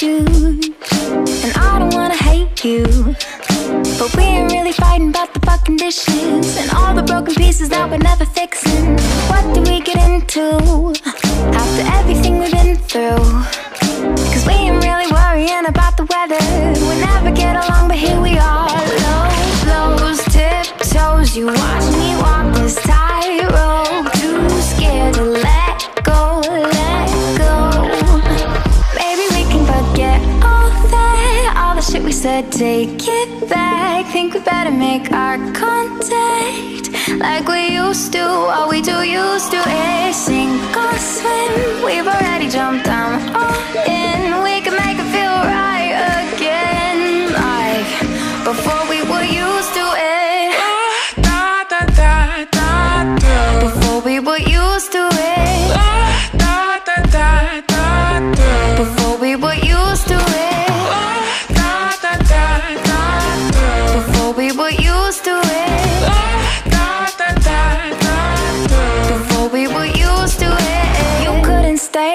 shoes. And I don't wanna hate you. But we ain't really fighting about the fucking dishes and all the broken pieces that we're never fixing. What do we get into after everything we've been through? Cause we ain't really worrying about the weather. We never get along, but here we are. Low blows, tiptoes. You watch me walk this tightrope. Said. Take it back. Think we better make our contact like we used to. All we do used to is sink or swim. We've already jumped down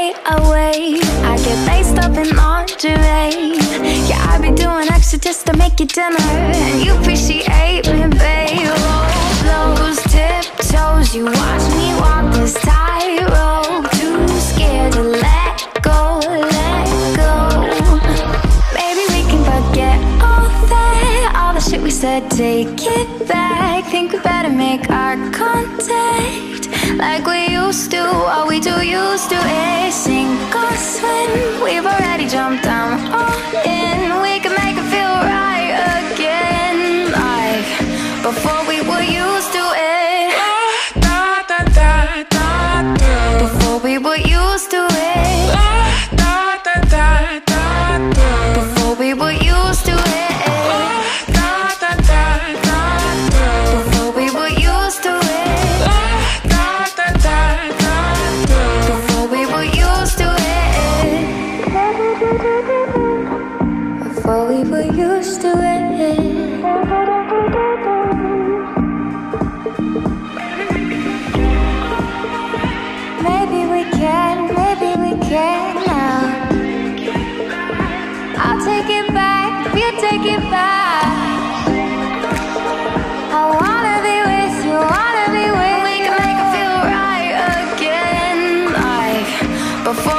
stay away. I get laced up in lingerie. Yeah, I be doing extra just to make you dinner. And you appreciate me, babe. Roll those tiptoes. You watch me walk this tightrope. Too scared to let go, let go. Maybe we can forget all that, all the shit we said. Take it back. Think we better make our contact like we used to? Are we too used to a single swim? We've already jumped down all in. We can make it feel right again, like before we were used to it. Before we were used. I'll take it back if you take it back. I wanna be with you, wanna be with you. We can make it feel right again, like before.